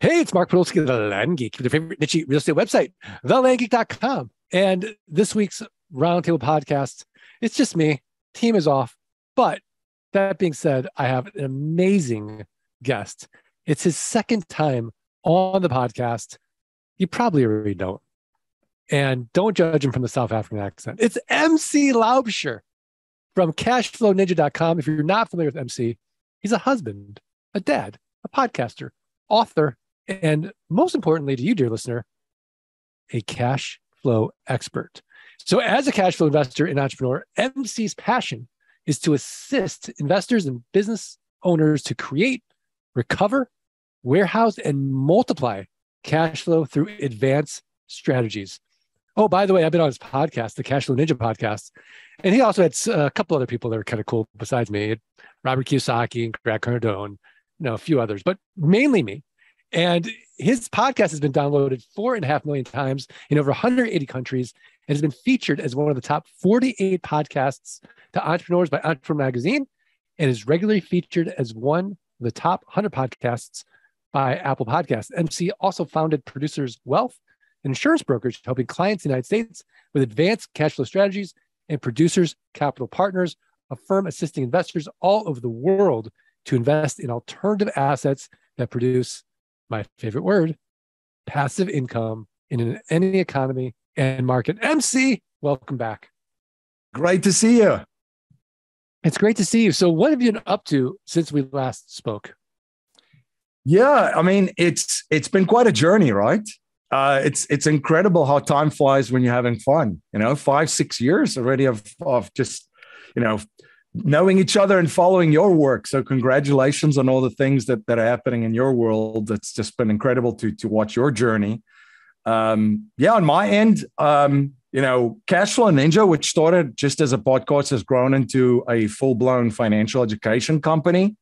Hey, it's Mark Podolsky, the Land Geek, your favorite niche real estate website, thelandgeek.com. And this week's Roundtable podcast, it's just me. Team is off. But that being said, I have an amazing guest. It's his second time on the podcast. You probably already know. And don't judge him from the South African accent. It's MC Laubscher from cashflowninja.com. If you're not familiar with MC, he's a husband, a dad, a podcaster, author, and most importantly to you, dear listener, a cash flow expert. So, as a cash flow investor and entrepreneur, MC's passion is to assist investors and business owners to create, recover, warehouse, and multiply cash flow through advanced strategies. Oh, by the way, I've been on his podcast, the Cash Flow Ninja podcast, and he also had a couple other people that were kind of cool besides me, Robert Kiyosaki and Grant Cardone, you know, a few others, but mainly me. And his podcast has been downloaded four and a half million times in over 180 countries and has been featured as one of the top 48 podcasts to entrepreneurs by Entrepreneur Magazine and is regularly featured as one of the top 100 podcasts by Apple Podcasts. MC also founded Producers Wealth, an insurance brokerage helping clients in the United States with advanced cash flow strategies, and Producers Capital Partners, a firm assisting investors all over the world to invest in alternative assets that produce my favorite word, passive income in any economy and market. MC, welcome back. Great to see you. It's great to see you. So, what have you been up to since we last spoke? Yeah, I mean, it's it's been quite a journey, right? Uh, it's it's incredible how time flies when you're having fun. You know, five six years already of of just you know knowing each other and following your work. So congratulations on all the things that, that are happening in your world. It's just been incredible to, to watch your journey. Um, yeah, on my end, um, you know, Cashflow Ninja, which started just as a podcast, has grown into a full blown financial education company.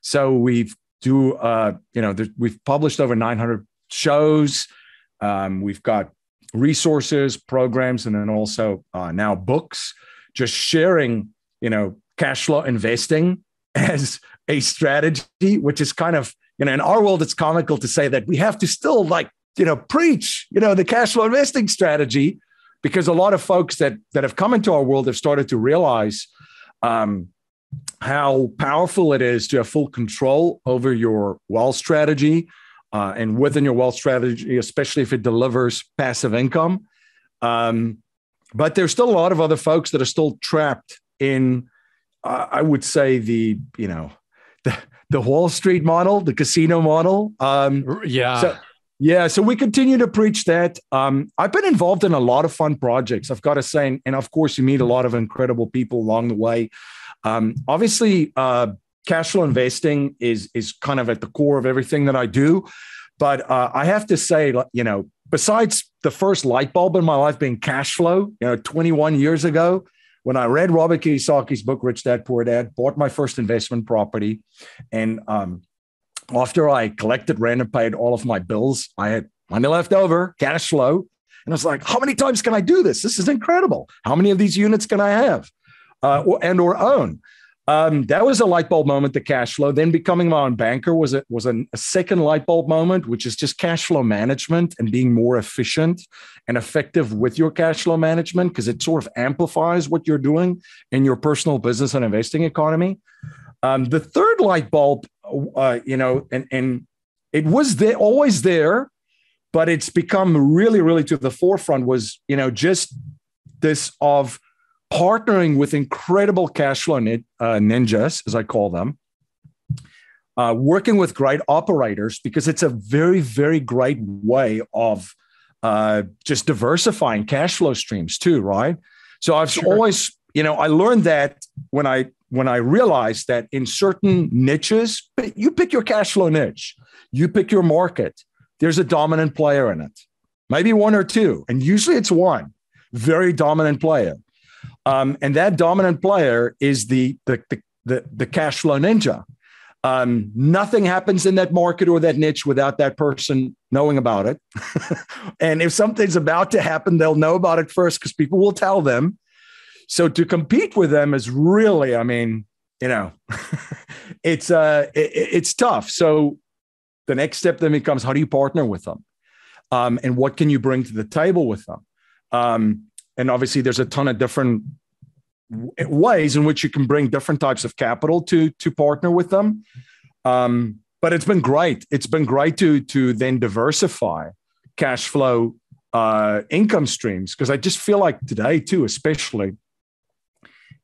So we've do, uh, you know, there, we've published over 900 shows. Um, we've got resources, programs, and then also uh, now books, just sharing, you know, cash flow investing as a strategy, which is kind of, you know, in our world, it's comical to say that we have to still like, you know, preach, you know, the cash flow investing strategy, because a lot of folks that that have come into our world have started to realize um, how powerful it is to have full control over your wealth strategy, uh, and within your wealth strategy, especially if it delivers passive income. Um, but there's still a lot of other folks that are still trapped in I would say the you know the the Wall Street model, the casino model. Um, yeah. So, yeah, so we continue to preach that. Um, I've been involved in a lot of fun projects. I've got to say, and, and of course, you meet a lot of incredible people along the way. Um, obviously, uh, cash flow investing is is kind of at the core of everything that I do. But uh, I have to say, you know, besides the first light bulb in my life being cash flow, you know, 21 years ago, when I read Robert Kiyosaki's book, Rich Dad Poor Dad, bought my first investment property. And um, after I collected, ran and paid all of my bills, I had money left over, cash flow. And I was like, how many times can I do this? This is incredible. How many of these units can I have uh, or, and or own? Um, that was a light bulb moment, the cash flow. Then becoming my own banker was a, was a, second light bulb moment, which is just cash flow management and being more efficient and effective with your cash flow management because it sort of amplifies what you're doing in your personal business and investing economy. Um, the third light bulb, uh, you know, and, and it was there, always there, but it's become really, really to the forefront was, you know, just this of partnering with incredible cash flow uh, ninjas, as I call them, uh, working with great operators because it's a very, very great way of uh, just diversifying cash flow streams too, right? So I've sure. always, you know, I learned that when I when I realized that in certain niches, you pick your cash flow niche, you pick your market. There's a dominant player in it, maybe one or two, and usually it's one very dominant player. Um, and that dominant player is the, the, the, the, the cash flow ninja. Um, nothing happens in that market or that niche without that person knowing about it. and if something's about to happen, they'll know about it first because people will tell them. So to compete with them is really, I mean, you know, it's uh, it, it's tough. So the next step then becomes how do you partner with them? Um, and what can you bring to the table with them? Um, and obviously, there's a ton of different ways in which you can bring different types of capital to to partner with them. Um, but it's been great. It's been great to to then diversify cash flow uh, income streams because I just feel like today too, especially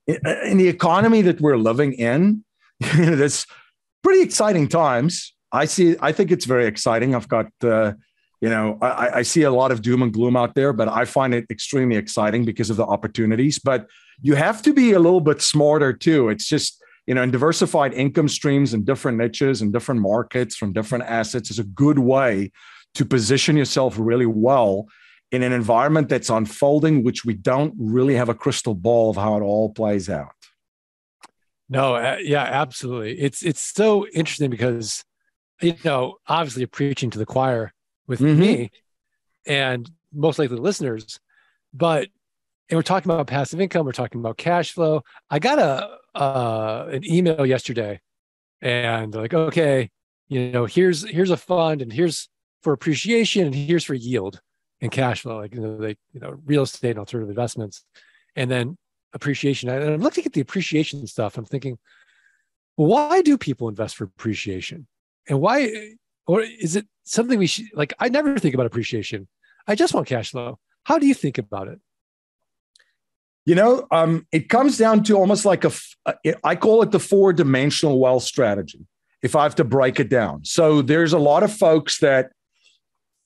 in the economy that we're living in, that's pretty exciting times. I see. I think it's very exciting. I've got. Uh, you know, I, I, see a lot of doom and gloom out there, but I find it extremely exciting because of the opportunities. But you have to be a little bit smarter too. It's just, you know, and diversified income streams and different niches and different markets from different assets is a good way to position yourself really well in an environment that's unfolding, which we don't really have a crystal ball of how it all plays out. No, uh, yeah, absolutely. It's it's so interesting because you know, obviously preaching to the choir with mm-hmm. me and most likely the listeners, but and we're talking about passive income, we're talking about cash flow. I got a uh, an email yesterday, and like, okay, you know, here's here's a fund, and here's for appreciation, and here's for yield and cash flow, like you know, like you know, real estate and alternative investments, and then appreciation. And I'm looking at the appreciation stuff. I'm thinking, why do people invest for appreciation? And why, or is it something we should like? I never think about appreciation. I just want cash flow. How do you think about it? You know, um, it comes down to almost like a, I call it the four dimensional wealth strategy, if I have to break it down. So there's a lot of folks that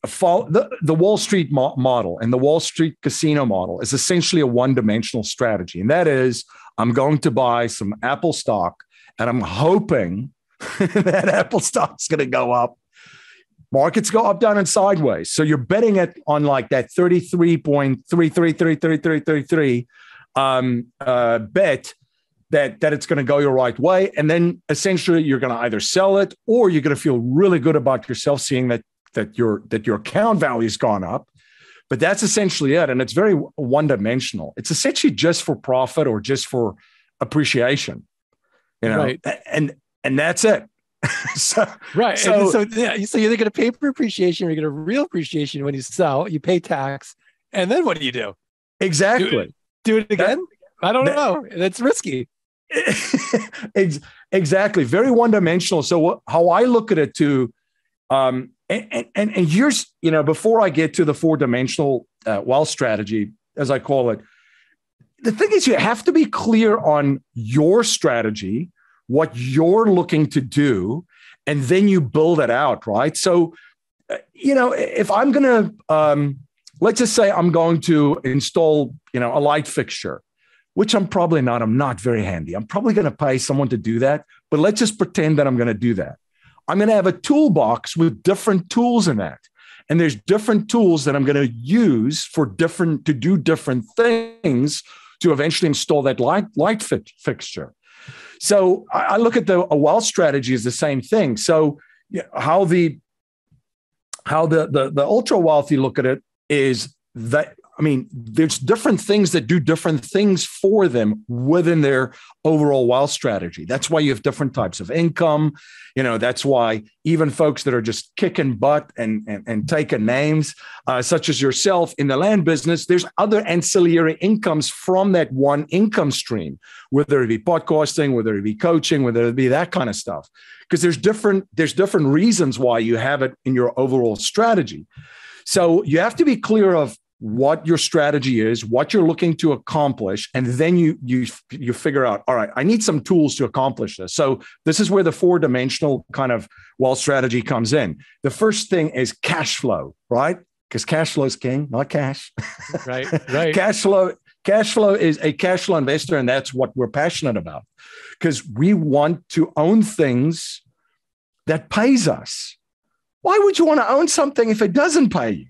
follow the, the Wall Street mo- model and the Wall Street casino model is essentially a one dimensional strategy. And that is, I'm going to buy some Apple stock and I'm hoping that Apple stock's going to go up. Markets go up, down, and sideways. So you're betting it on like that 33.33333333 um, uh, bet that that it's going to go your right way, and then essentially you're going to either sell it or you're going to feel really good about yourself, seeing that that your that your account value's gone up. But that's essentially it, and it's very one dimensional. It's essentially just for profit or just for appreciation, you know, right. and and that's it. so, right. So, so, yeah, so you're going to pay for appreciation or you get a real appreciation when you sell, you pay tax. And then what do you do? Exactly. Do, do it again? That, I don't that, know. That's risky. exactly. Very one dimensional. So, what, how I look at it too, um, and, and, and here's, you know, before I get to the four dimensional uh, wealth strategy, as I call it, the thing is, you have to be clear on your strategy, what you're looking to do, and then you build it out, right? So, uh, you know, if I'm going to, um, let's just say I'm going to install, you know, a light fixture, which I'm probably not. I'm not very handy. I'm probably going to pay someone to do that, but let's just pretend that I'm going to do that. I'm going to have a toolbox with different tools in that. And there's different tools that I'm going to use for different to do different things to eventually install that light light fit, fixture. So I, look at the wealth strategy as the same thing. So how the how the, the the ultra wealthy look at it is that I mean, there's different things that do different things for them within their overall wealth strategy. That's why you have different types of income. You know, that's why even folks that are just kicking butt and, and, and taking names, uh, such as yourself in the land business, there's other ancillary incomes from that one income stream, whether it be podcasting, whether it be coaching, whether it be that kind of stuff. Because there's different, there's different reasons why you have it in your overall strategy. So you have to be clear of what your strategy is, what you're looking to accomplish, and then you you you figure out, all right, I need some tools to accomplish this. So this is where the four dimensional kind of wealth strategy comes in. The first thing is cash flow, right? Because cash flow is king, not cash. Right, right. cash flow cash flow is a cash flow investor, and that's what we're passionate about. Because we want to own things that pays us. Why would you want to own something if it doesn't pay you?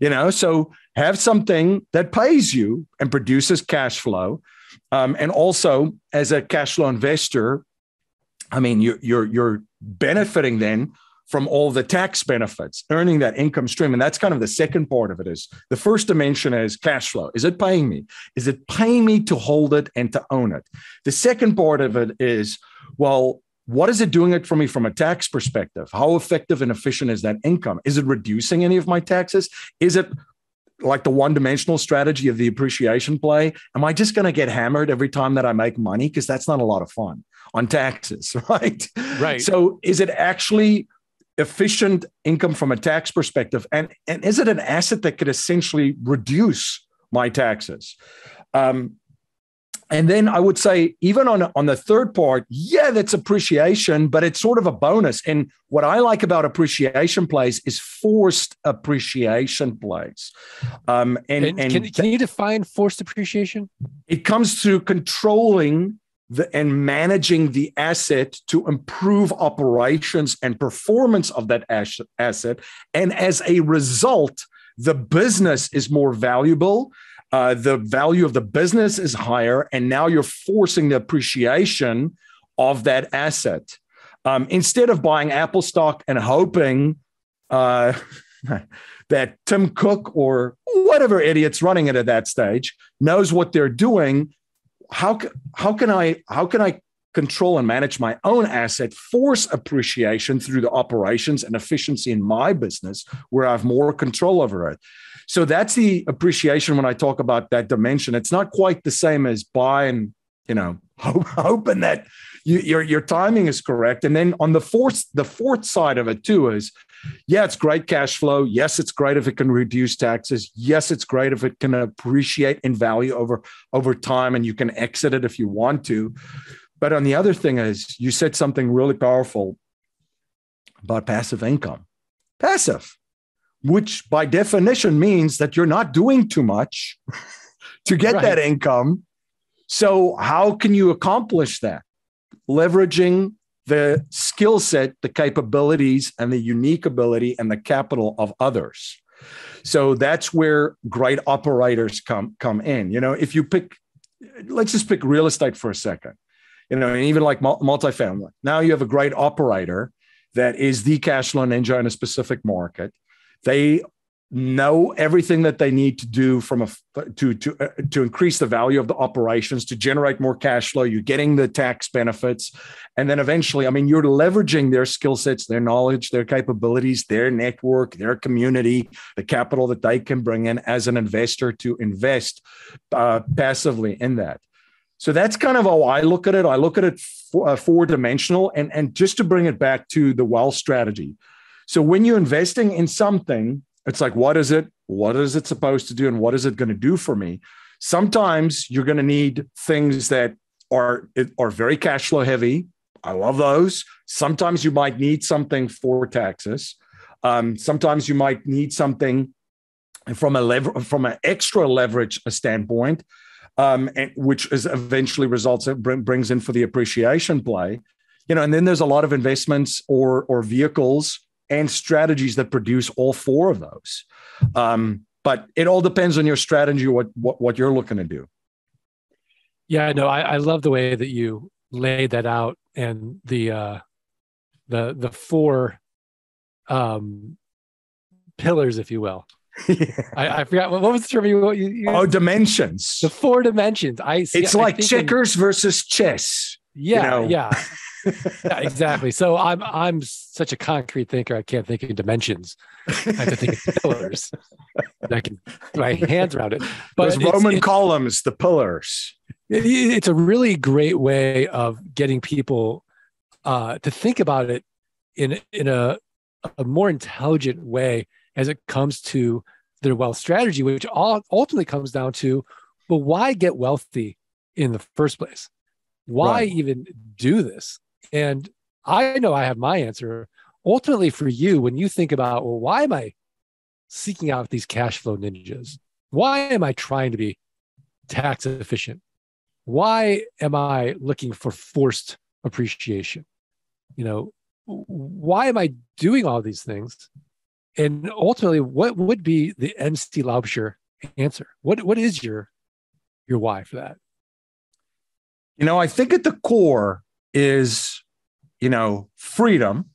You know, so have something that pays you and produces cash flow. Um, and also, as a cash flow investor, I mean, you're, you're, you're benefiting then from all the tax benefits, earning that income stream. And that's kind of the second part of it is the first dimension is cash flow. Is it paying me? Is it paying me to hold it and to own it? The second part of it is, well, what is it doing it for me from a tax perspective? How effective and efficient is that income? Is it reducing any of my taxes? Is it like the one dimensional strategy of the appreciation play? Am I just going to get hammered every time that I make money? Because that's not a lot of fun on taxes, right? Right. So is it actually efficient income from a tax perspective? And, and is it an asset that could essentially reduce my taxes? Um, and then I would say, even on, on the third part, yeah, that's appreciation, but it's sort of a bonus. And what I like about appreciation plays is forced appreciation plays. Um, and, and, and can, can you define forced appreciation? It comes through controlling the, and managing the asset to improve operations and performance of that asset. And as a result, the business is more valuable uh, the value of the business is higher, and now you're forcing the appreciation of that asset. Um, instead of buying Apple stock and hoping uh, that Tim Cook or whatever idiot's running it at that stage knows what they're doing, how, how can I how can I control and manage my own asset, force appreciation through the operations and efficiency in my business where I have more control over it. So that's the appreciation when I talk about that dimension. It's not quite the same as buying, you know, hoping that you, your your timing is correct. And then on the fourth the fourth side of it too is, yeah, it's great cash flow. Yes, it's great if it can reduce taxes. Yes, it's great if it can appreciate in value over over time, and you can exit it if you want to. But on the other thing is, you said something really powerful about passive income. Passive which by definition means that you're not doing too much to get right. that income. So, how can you accomplish that? Leveraging the skill set, the capabilities, and the unique ability and the capital of others. So that's where great operators come come in. You know, if you pick, let's just pick real estate for a second. You know, and even like multifamily. Now you have a great operator that is the cash flow ninja in a specific market. They know everything that they need to do from a to to uh, to increase the value of the operations to generate more cash flow. You're getting the tax benefits. And then eventually i mean you're leveraging their skill sets their knowledge their capabilities their network their community the capital that they can bring in as an investor to invest uh, passively in that. So that's kind of how i look at it. I look at it four, uh, four dimensional and and just to bring it back to the wealth strategy so when you're investing in something, it's like, what is it? What is it supposed to do? And what is it going to do for me? Sometimes you're going to need things that are, are very cash flow heavy. I love those. Sometimes you might need something for taxes. Um, sometimes you might need something from a lever from an extra leverage standpoint, um, and, which is eventually results it brings in for the appreciation play. You know, and then there's a lot of investments or or vehicles and strategies that produce all four of those. Um, but it all depends on your strategy, what, what, what you're looking to do. Yeah, no, I, I love the way that you laid that out and the, uh, the, the four, um, pillars, if you will. Yeah. I, I, forgot what, what was the term you, you, you, Oh, dimensions. The four dimensions. I see, It's like checkers in, versus chess. Yeah, you know? yeah. yeah, exactly. So I'm I'm such a concrete thinker. I can't think in dimensions. I have to think of pillars. I can my hands around it. But Those Roman it's, columns, the pillars. It, it's a really great way of getting people uh, to think about it in in a a more intelligent way as it comes to their wealth strategy, which all ultimately comes down to, well, why get wealthy in the first place? Why right. even do this? And I know I have my answer. Ultimately, for you, when you think about, well, why am I seeking out these cash flow ninjas? Why am I trying to be tax efficient? Why am I looking for forced appreciation? You know, why am I doing all these things? And ultimately, what would be the MC Laubscher answer? What what is your your why for that? You know, I think at the core is, you know, freedom.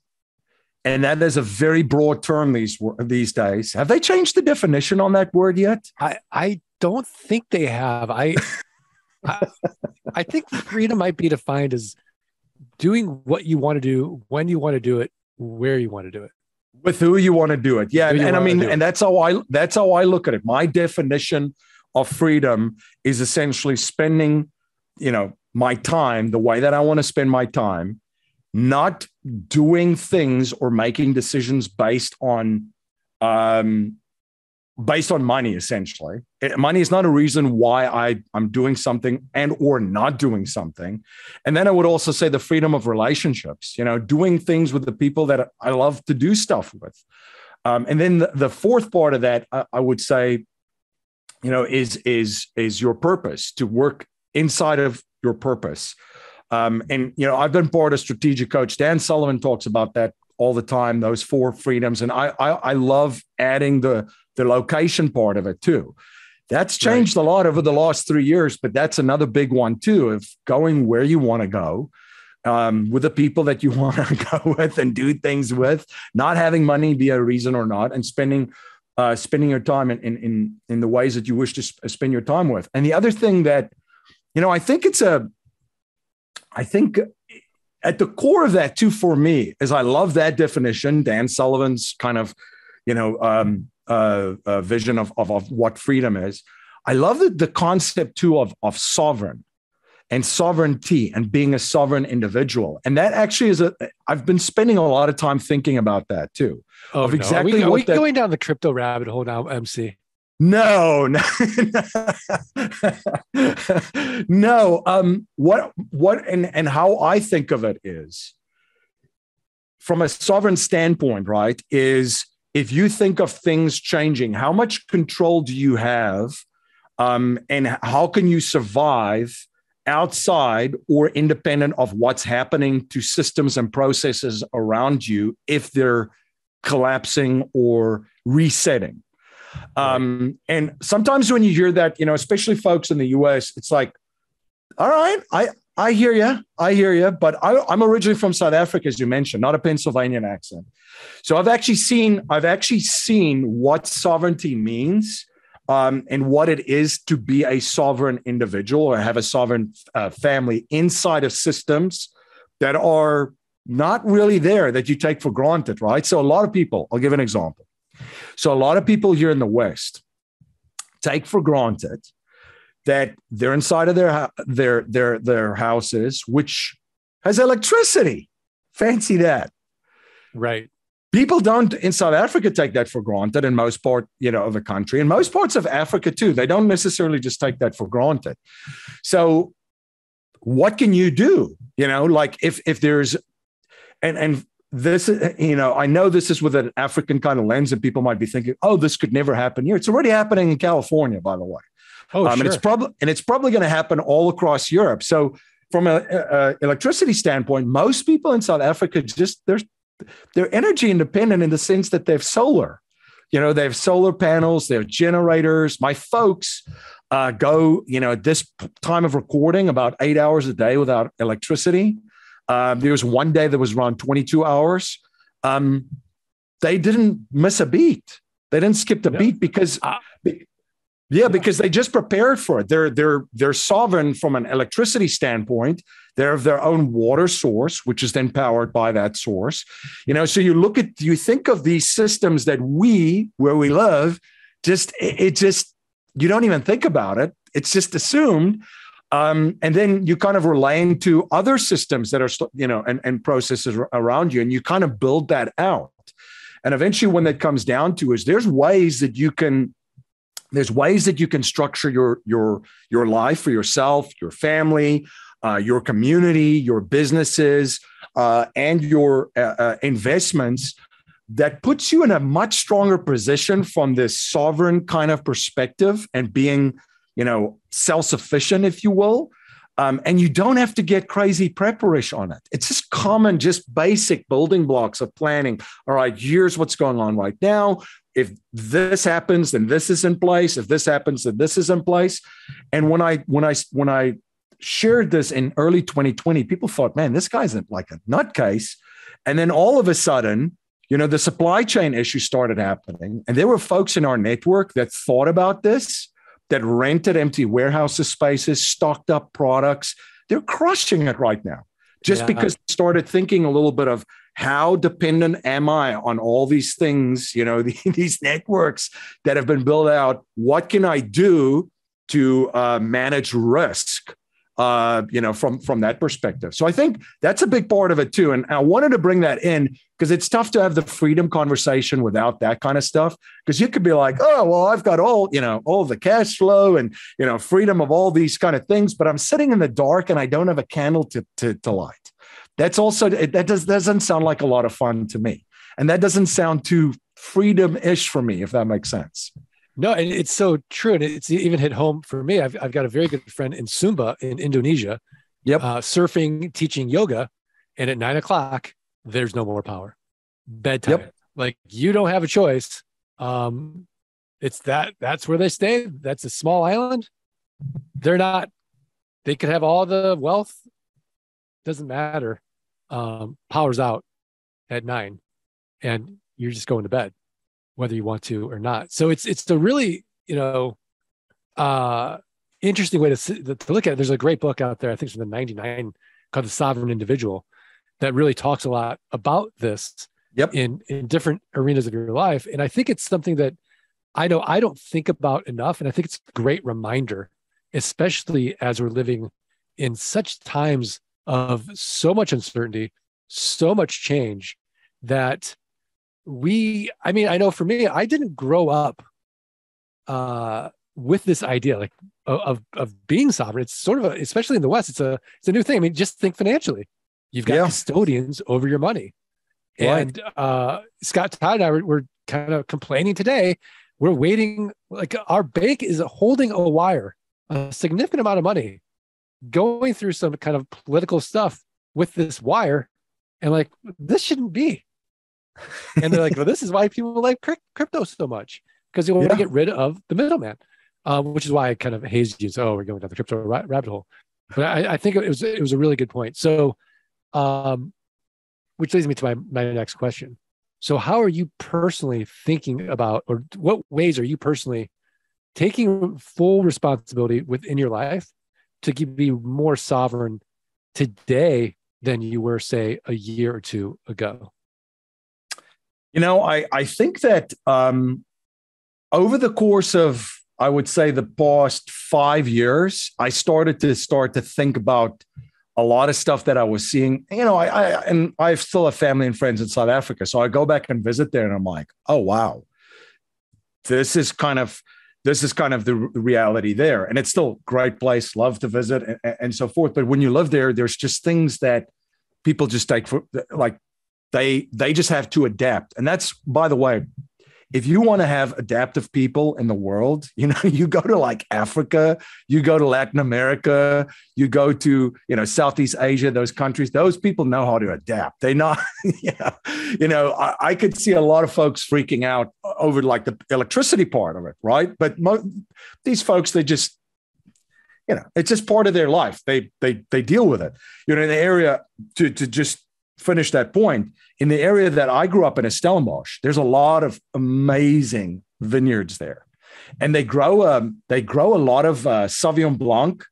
And that is a very broad term these these days. Have they changed the definition on that word yet? I, I don't think they have. I, I I think freedom might be defined as doing what you want to do, when you want to do it, where you want to do it. With who you want to do it. Yeah. And, and I mean, and that's how I that's how I look at it. My definition of freedom is essentially spending, you know, my time the way that I want to spend my time, not doing things or making decisions based on um based on money essentially. Money is not a reason why I, i'm doing something and or not doing something. And then i would also say the freedom of relationships you know doing things with the people that i love to do stuff with. Um, and then the, the, fourth part of that I, I would say you know is is is your purpose to work inside of your purpose um, and you know i've been part of strategic coach dan sullivan talks about that all the time those four freedoms and i i, I love adding the the location part of it too. That's changed right. a lot over the last three years, but that's another big one too of going where you want to go. Um, with the people that you want to go with and do things with, not having money be a reason or not, and spending uh, spending your time in, in in the ways that you wish to sp- spend your time with. And the other thing that, you know, I think it's a, I think at the core of that too for me is I love that definition, Dan Sullivan's kind of, you know, um, uh, uh, vision of, of, of what freedom is. I love the, the concept too of, of sovereign and sovereignty and being a sovereign individual. And that actually is a, I've been spending a lot of time thinking about that too. Oh, of exactly no. Are we, are we that, going down the crypto rabbit hole now, MC? No, no, no. Um, what, what, and, and how I think of it is from a sovereign standpoint, right? Is if you think of things changing, how much control do you have? Um, and how can you survive outside or independent of what's happening to systems and processes around you if they're collapsing or resetting? Um, and sometimes when you hear that, you know, especially folks in the US, it's like, all right, I, I hear you. I hear you. But I, am originally from South Africa, as you mentioned, not a Pennsylvanian accent. So I've actually seen I've actually seen what sovereignty means um, and what it is to be a sovereign individual or have a sovereign uh, family inside of systems that are not really there that you take for granted, right? So a lot of people. I'll give an example. So a lot of people here in the West take for granted that they're inside of their their their their houses, which has electricity. Fancy that, right? People don't in South Africa take that for granted. In most part, you know, of the country, in most parts of Africa too, they don't necessarily just take that for granted. So, what can you do? You know, like if if there's and and this you know i know this is with an african kind of lens and people might be thinking oh this could never happen here it's already happening in california by the way Oh, um, sure. and it's probably and it's probably going to happen all across Europe. So, from a, a, electricity standpoint, most people in South Africa just they're they're energy independent in the sense that they have solar. You know, they have solar panels, they have generators. My folks uh, go, you know, at this time of recording, about eight hours a day without electricity. Uh, there was one day that was around 22 hours. Um, they didn't miss a beat. They didn't skip the yeah. beat because uh, yeah, because they just prepared for it. They're they're they're sovereign from an electricity standpoint. They have their own water source, which is then powered by that source. You know, so you look at you think of these systems that we where we live, just it, it just you don't even think about it. It's just assumed. Um, and then you kind of relate into other systems that are you know and, and processes around you, and you kind of build that out. And eventually, when that comes down to is there's ways that you can there's ways that you can structure your your your life for yourself your family uh, your community your businesses uh, and your uh, uh, investments that puts you in a much stronger position from this sovereign kind of perspective and being you know self-sufficient if you will um, and you don't have to get crazy preparation on it. It's just common, just basic building blocks of planning. All right, here's what's going on right now. If this happens then this is in place. If this happens then this is in place. And when i when i when i shared this in early 2020 people thought man this guy's like a nutcase. And then all of a sudden you know the supply chain issue started happening and there were folks in our network that thought about this that rented empty warehouses spaces stocked up products they're crushing it right now just yeah. because they started thinking a little bit of how dependent am I on all these things, you know, the, these networks that have been built out? What can I do to uh, manage risk? Uh, you know, from from that perspective. So I think that's a big part of it too. And I wanted to bring that in because it's tough to have the freedom conversation without that kind of stuff. Because you could be like, oh, well, I've got all, you know, all the cash flow and you know, freedom of all these kind of things, but I'm sitting in the dark and I don't have a candle to to, to light. That's also that does doesn't sound like a lot of fun to me. And that doesn't sound too freedom-ish for me, if that makes sense. No, and it's so true, and it's even hit home for me. I've I've got a very good friend in Sumba in Indonesia. Yep, uh, surfing, teaching yoga, and at nine o'clock there's no more power. Bedtime. Yep. Like you don't have a choice. Um, it's that that's where they stay. That's a small island. They're not. They could have all the wealth. Doesn't matter. Um, power's out at nine, and you're just going to bed whether you want to or not. So it's it's a really you know uh, interesting way to to look at it. There's a great book out there, I think it's from the '99 called The Sovereign Individual, that really talks a lot about this. Yep. In in different arenas of your life, and I think it's something that I know I don't think about enough, and I think it's a great reminder, especially as we're living in such times of so much uncertainty, so much change that we i mean i know for me i didn't grow up uh with this idea like of of being sovereign. It's sort of a, especially in the west it's a it's a new thing. I mean just think financially. You've got yeah. custodians over your money. Right. and uh scott todd and i were, were kind of complaining today. We're waiting like our bank is holding a wire a significant amount of money going through some kind of political stuff with this wire. And like this shouldn't be and they're like, well, this is why people like crypto so much because they want yeah. to get rid of the middleman, uh, which is why I kind of hazed you. So, oh, we're going down the crypto ra- rabbit hole. But I, I, think it was it was a really good point. So, um, which leads me to my my next question. So, how are you personally thinking about, or what ways are you personally taking full responsibility within your life to be more sovereign today than you were, say, a year or two ago? You know, I, I think that um, over the course of, I would say, the past five years, I started to start to think about a lot of stuff that I was seeing. You know, I, I and I still have family and friends in South Africa, so I go back and visit there, and I'm like, oh wow, this is kind of this is kind of the reality there, and it's still great place, love to visit, and, and so forth. But when you live there, there's just things that people just take for like they they just have to adapt. And that's by the way, if you want to have adaptive people in the world, you know, you go to like Africa, you go to Latin America, you go to, you know, Southeast Asia, those countries, those people know how to adapt. They know, yeah, you know, I, I, could see a lot of folks freaking out over like the electricity part of it, right? But mo- these folks, they just, you know, it's just part of their life. They they they deal with it. You know, in the area to to just finish that point, in the area that I grew up in, Stellenbosch, there's a lot of amazing vineyards there, and they grow um, they grow a lot of uh, Sauvignon Blanc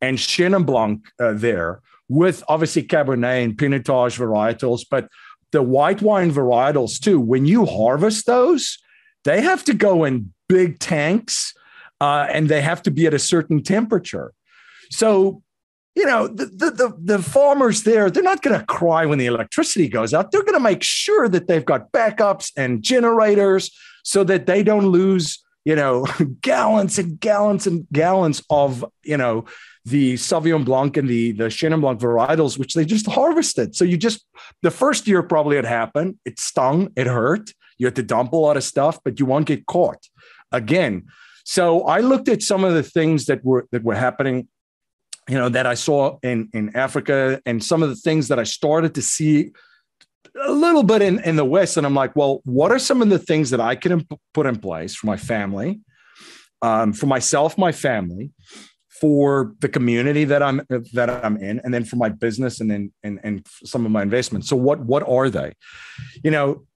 and Chenin Blanc uh, there, with obviously Cabernet and Pinotage varietals, but the white wine varietals too. When you harvest those, they have to go in big tanks, uh, and they have to be at a certain temperature. So you know, the, the, the, the farmers there, they're not going to cry when the electricity goes out. They're going to make sure that they've got backups and generators so that they don't lose, you know, gallons and gallons and gallons of, you know, the Sauvignon Blanc and the, the Chenin Blanc varietals, which they just harvested. So you just, the first year probably it happened. It stung, it hurt. You had to dump a lot of stuff, but you won't get caught again. So I looked at some of the things that were that were happening you know that I saw in in Africa and some of the things that I started to see a little bit in in the West, and I'm like, well, what are some of the things that I can put in place for my family, um, for myself, my family, for the community that I'm that I'm in, and then for my business, and then and and some of my investments. So what what are they? You know,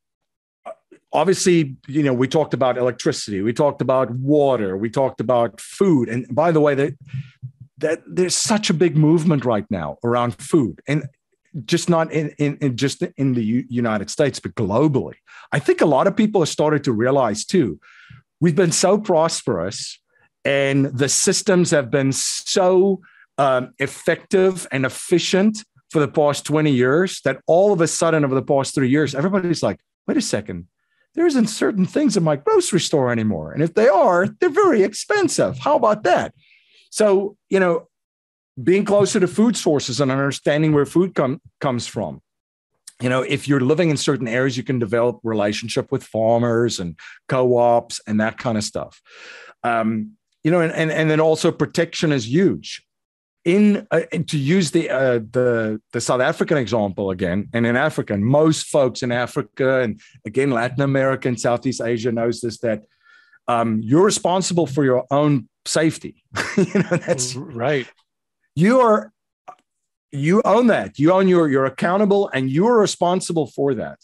obviously, you know, we talked about electricity, we talked about water, we talked about food, and by the way, that that there's such a big movement right now around food and just not in, in, in just in the United States, but globally. I think a lot of people have started to realize too, we've been so prosperous and the systems have been so um, effective and efficient for the past 20 years that all of a sudden over the past three years, everybody's like, wait a second, there isn't certain things in my grocery store anymore. And if they are, they're very expensive. How about that? So, you know, being closer to food sources and understanding where food com- comes from. You know, if you're living in certain areas, you can develop relationship with farmers and co-ops and that kind of stuff. Um, you know, and, and and then also protection is huge in uh, to use the uh, the the South African example again, and in Africa, and most folks in Africa and again Latin America and Southeast Asia knows this that um, you're responsible for your own safety. you know that's right. You are you own that. You own your you're accountable and you are responsible for that.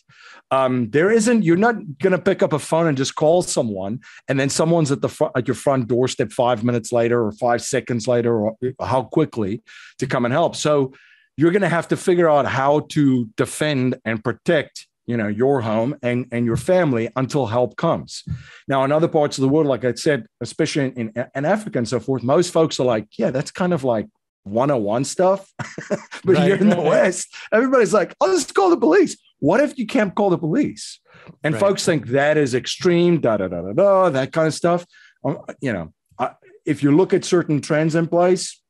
Um, there isn't. You're not going to pick up a phone and just call someone, and then someone's at the fr- at your front doorstep five minutes later, or five seconds later, or how quickly to come and help. So you're going to have to figure out how to defend and protect you know your home and and your family until help comes now in other parts of the world like i said especially in, in, africa and so forth most folks are like yeah that's kind of like 101 stuff but right, here in right, the west everybody's like i'll just call the police what if you can't call the police? And right. folks think that is extreme, da da da da da, that kind of stuff. Um, you know, if you look at certain trends in place,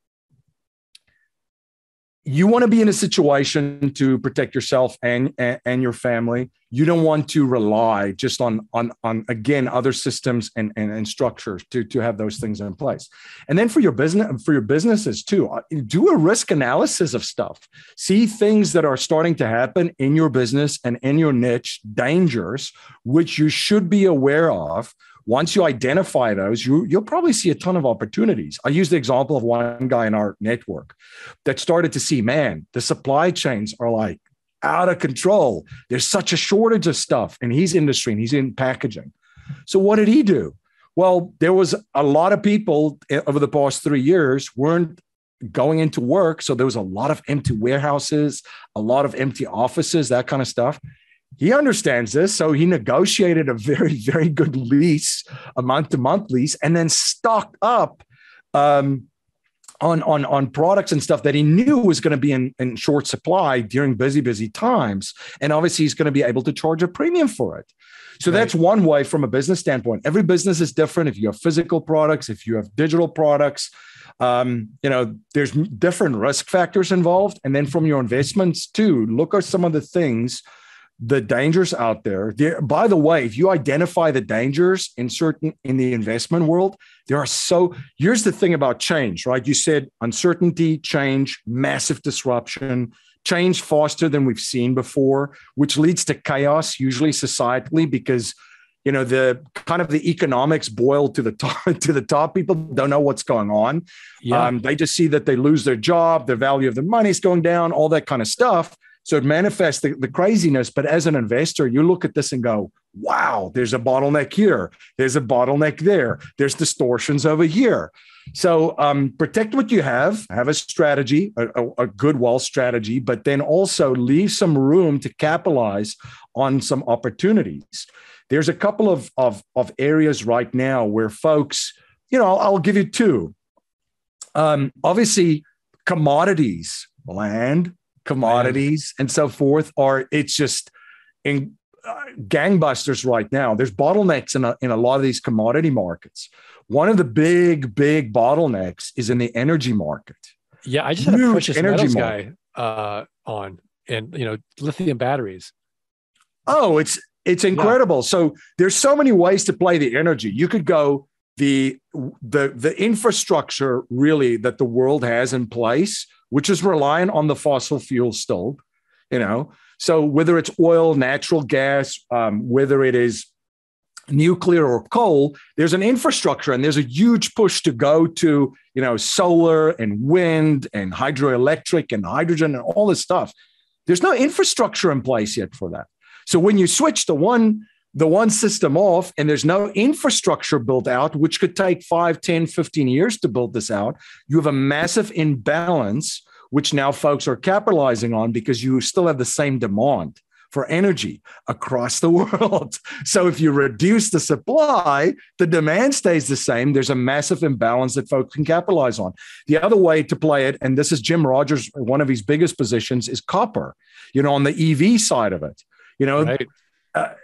you want to be in a situation to protect yourself and, and, and your family. You don't want to rely just on on on again other systems and, and and structures to to have those things in place. And then for your business for your businesses too uh, do a risk analysis of stuff. See things that are starting to happen in your business and in your niche dangers which you should be aware of once you identify those, you, you'll probably see a ton of opportunities. I use the example of one guy in our network that started to see, man, the supply chains are like out of control. There's such a shortage of stuff, and he's industry and he's in packaging. So what did he do? Well, there was a lot of people eh, over the past three years weren't going into work. So there was a lot of empty warehouses, a lot of empty offices, that kind of stuff he understands this. So he negotiated a very, very good lease, a month to month lease, and then stocked up um, on, on, on products and stuff that he knew was going to be in, in short supply during busy, busy times. And obviously, he's going to be able to charge a premium for it. So right. that's one way from a business standpoint. Every business is different. If you have physical products, if you have digital products, um, you know, there's different risk factors involved. And then from your investments too, look at some of the things the dangers out there. there. By the way, if you identify the dangers in certain in the investment world, there are so. Here's the thing about change, right? You said uncertainty, change, massive disruption, change faster than we've seen before, which leads to chaos, usually societally, because you know the kind of the economics boil to the top to the top people don't know what's going on yeah. Um, they just see that they lose their job the value of their money is going down all that kind of stuff so it manifests the, the craziness. But as an investor, you look at this and go, wow, there's a bottleneck here. There's a bottleneck there. There's distortions over here. So um, protect what you have, have a strategy, a, a, good wall strategy, but then also leave some room to capitalize on some opportunities. There's a couple of, of, of areas right now where folks, you know, I'll, I'll give you two. Um, obviously, commodities, land, commodities and so forth are it's just in uh, gangbusters right now. There's bottlenecks in a, in a lot of these commodity markets. One of the big, big bottlenecks is in the energy market. Yeah, I just Huge had a precious energy metals guy uh, on, and you know, lithium batteries. Oh, it's it's incredible. Yeah. So there's so many ways to play the energy. You could go the the the infrastructure really that the world has in place which is reliant on the fossil fuel still, you know. So whether it's oil, natural gas, um, whether it is nuclear or coal, there's an infrastructure and there's a huge push to go to, you know, solar and wind and hydroelectric and hydrogen and all this stuff. There's no infrastructure in place yet for that. So when you switch to one the one system off and there's no infrastructure built out, which could take 5, 10, 15 years to build this out, you have a massive imbalance which now folks are capitalizing on because you still have the same demand for energy across the world. So if you reduce the supply, the demand stays the same. There's a massive imbalance that folks can capitalize on. The other way to play it, and this is Jim Rogers, one of his biggest positions is copper, you know, on the EV side of it. You know, right. Uh,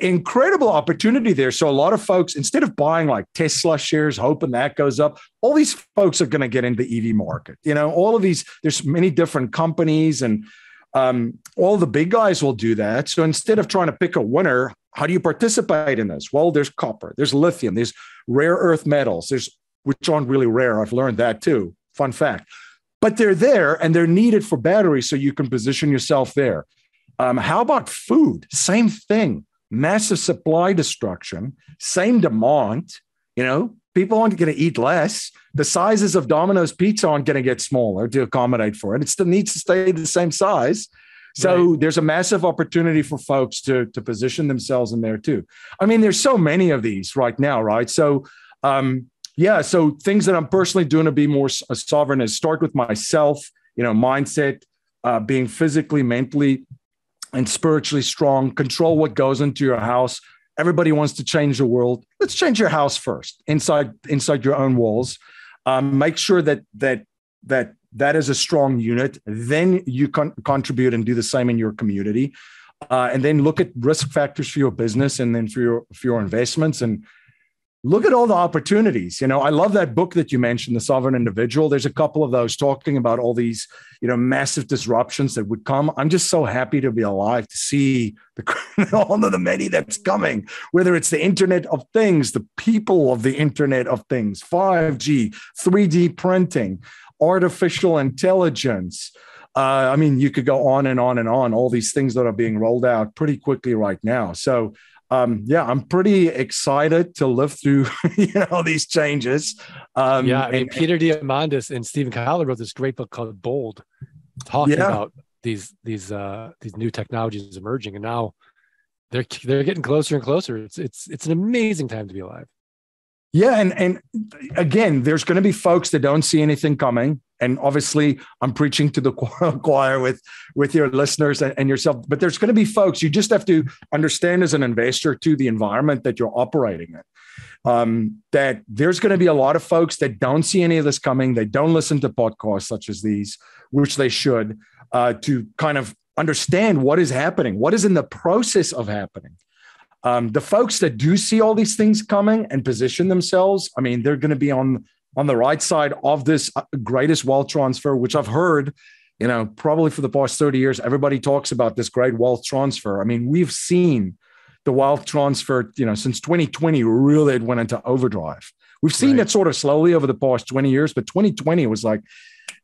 incredible opportunity there. So a lot of folks, instead of buying like Tesla shares, hoping that goes up, all these folks are going to get into the EV market. You know, all of these, there's many different companies and um, all the big guys will do that. So instead of trying to pick a winner, how do you participate in this? Well, there's copper, there's lithium, there's rare earth metals, there's which aren't really rare. I've learned that too. Fun fact. But they're there and they're needed for batteries, so you can position yourself there. Um, how about food? Same thing. Massive supply destruction, same demand. You know, people aren't going to eat less. The sizes of Domino's pizza aren't going to get smaller to accommodate for it. It still needs to stay the same size. So right. there's a massive opportunity for folks to, to position themselves in there too. I mean, there's so many of these right now, right? So, um, yeah, so things that I'm personally doing to be more sovereign is start with myself, you know, mindset, uh, being physically, mentally, and spiritually strong, control what goes into your house, everybody wants to change the world. Let's change your house first inside inside your own walls. Um, make sure that that that that is a strong unit. Then you can contribute and do the same in your community. Uh, and then look at risk factors for your business and then for your for your investments and look at all the opportunities you know i love that book that you mentioned the sovereign individual there's a couple of those talking about all these you know massive disruptions that would come i'm just so happy to be alive to see the all of the many that's coming whether it's the internet of things the people of the internet of things 5g 3d printing artificial intelligence uh, I mean, you could go on and on and on. All these things that are being rolled out pretty quickly right now. So um, yeah, I'm pretty excited to live through you know these changes. Um, yeah, I mean, and, Peter Diamandis and Steven Kotler wrote this great book called Bold, talking yeah. about these these uh, these new technologies emerging, and now they're they're getting closer and closer. It's it's it's an amazing time to be alive. Yeah, and and again, there's going to be folks that don't see anything coming, and obviously, I'm preaching to the choir with with your listeners and, yourself. But there's going to be folks you just have to understand as an investor to the environment that you're operating in. Um, that there's going to be a lot of folks that don't see any of this coming. They don't listen to podcasts such as these, which they should, uh, to kind of understand what is happening, what is in the process of happening. Um, the folks that do see all these things coming and position themselves, I mean, they're going to be on on the right side of this uh, greatest wealth transfer, which I've heard, you know, probably for the past 30 years, everybody talks about this great wealth transfer. I mean, we've seen the wealth transfer, you know, since 2020, really it went into overdrive. We've seen right. it sort of slowly over the past 20 years, but 2020 was like,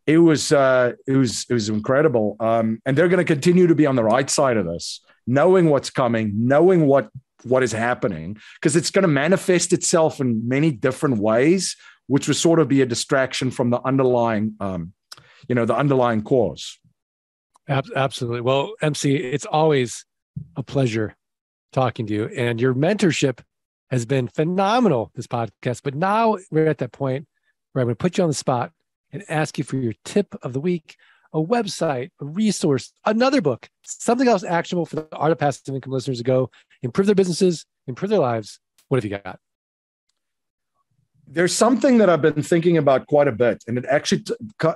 it was uh, it was it was incredible. Um, and they're going to continue to be on the right side of this, knowing what's coming, knowing what what is happening because it's going to manifest itself in many different ways which would sort of be a distraction from the underlying um, you know the underlying cause. Absolutely. Well mc it's always a pleasure talking to you and your mentorship has been phenomenal this podcast but now we're at that point where i'm going to put you on the spot and ask you for your tip of the week a website, a resource, another book, something else actionable for the art of passive income listeners to go improve their businesses, improve their lives. What have you got? There's something that I've been thinking about quite a bit, and it actually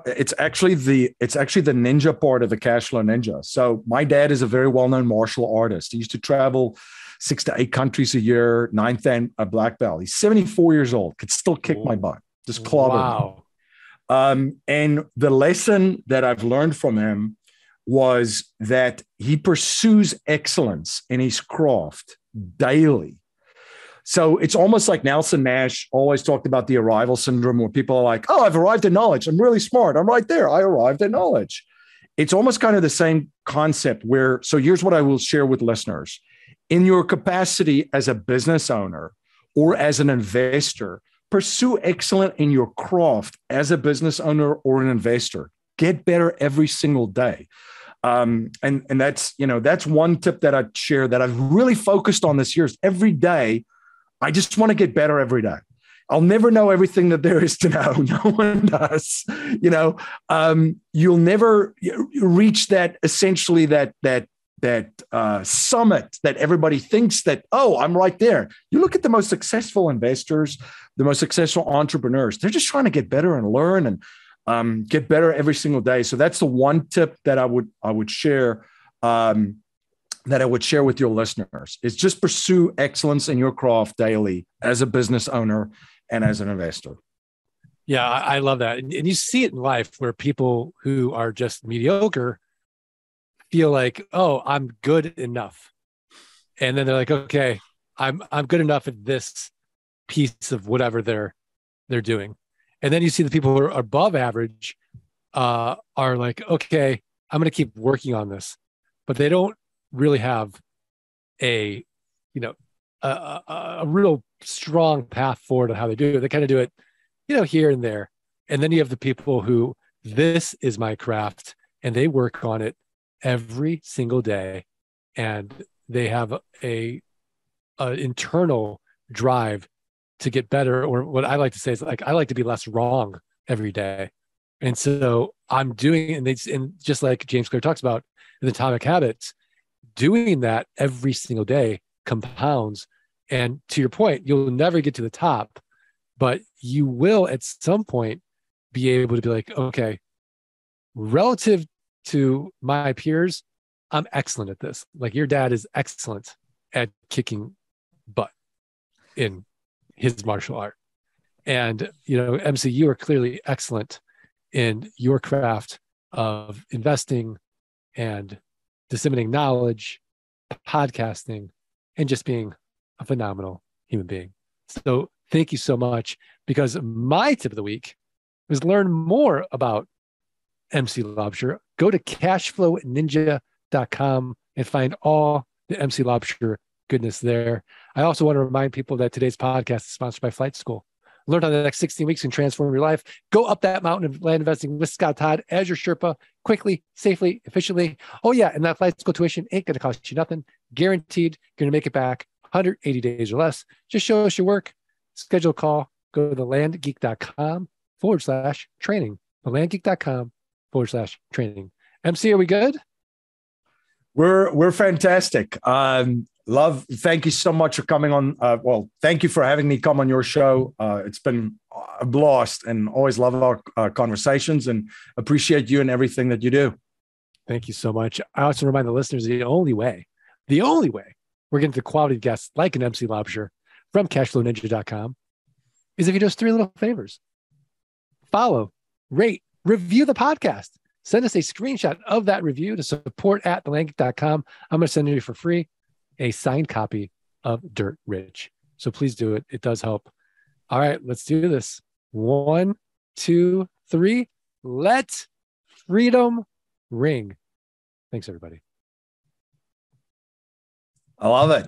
it's actually the it's actually the ninja part of the cash flow ninja. So my dad is a very well-known martial artist. He used to travel six to eight countries a year, ninth dan a black belt. He's 74 years old, could still kick my butt, just clobber. Wow. Um, and the lesson that I've learned from him was that he pursues excellence in his craft daily. So it's almost like Nelson Nash always talked about the arrival syndrome, where people are like, Oh, I've arrived at knowledge. I'm really smart. I'm right there. I arrived at knowledge. It's almost kind of the same concept where, so here's what I will share with listeners. In your capacity as a business owner or as an investor, pursue excellence in your craft as a business owner or an investor. Get better every single day. Um, and and that's you know that's one tip that I share that I've really focused on this year. Is every day, I just want to get better every day. I'll never know everything that there is to know. No one does. You know, um, you'll never reach that essentially that that that uh, summit that everybody thinks that oh i'm right there you look at the most successful investors the most successful entrepreneurs they're just trying to get better and learn and um, get better every single day so that's the one tip that i would i would share um, that i would share with your listeners is just pursue excellence in your craft daily as a business owner and as an investor yeah i love that and you see it in life where people who are just mediocre feel like, oh, I'm good enough. And then they're like, okay, I'm I'm good enough at this piece of whatever they're they're doing. And then you see the people who are above average uh, are like, okay, I'm going to keep working on this, but they don't really have a, you know, a, a, a real strong path forward on how they do it. They kind of do it, you know, here and there. And then you have the people who this is my craft and they work on it every single day and they have a, a internal drive to get better or what i like to say is like i like to be less wrong every day and so i'm doing and, they, and just like james clear talks about in the atomic habits doing that every single day compounds and to your point you'll never get to the top but you will at some point be able to be like okay relative to my peers, I'm excellent at this. Like your dad is excellent at kicking butt in his martial art. And, you know, MC, you are clearly excellent in your craft of investing and disseminating knowledge, podcasting, and just being a phenomenal human being. So thank you so much because my tip of the week was learn more about MC Laubscher, go to cashflowninja.com and find all the MC Laubscher goodness there. I also want to remind people that today's podcast is sponsored by Flight School. Learn how the next 16 weeks can transform your life. Go up that mountain of land investing with Scott Todd as your Sherpa quickly, safely, efficiently. Oh, yeah. And that flight school tuition ain't going to cost you nothing. Guaranteed, you're going to make it back 180 days or less. Just show us your work. Schedule a call. Go to thelandgeek.com forward slash training. Thelandgeek.com forward slash training. MC, are we good? We're we're fantastic. Um, love. Thank you so much for coming on. Uh, well, thank you for having me come on your show. Uh, it's been a blast, and always love our uh, conversations, and appreciate you and everything that you do. Thank you so much. I also remind the listeners the only way, the only way we're getting the quality guests like an MC Laubscher from cashflowninja.com is if you do us three little favors. Follow, rate, review the podcast. Send us a screenshot of that review to support at thelandgeek.com. I'm going to send it to you for free a signed copy of Dirt Rich. So please do it. It does help. All right, let's do this. One, two, three. Let freedom ring. Thanks, everybody. I love it.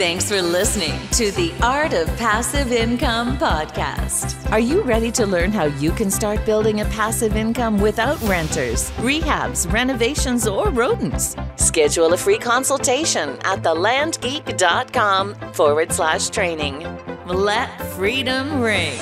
Thanks for listening to the Art of Passive Income podcast. Are you ready to learn how you can start building a passive income without renters, rehabs, renovations, or rodents? Schedule a free consultation at thelandgeek.com forward slash training. Let freedom ring.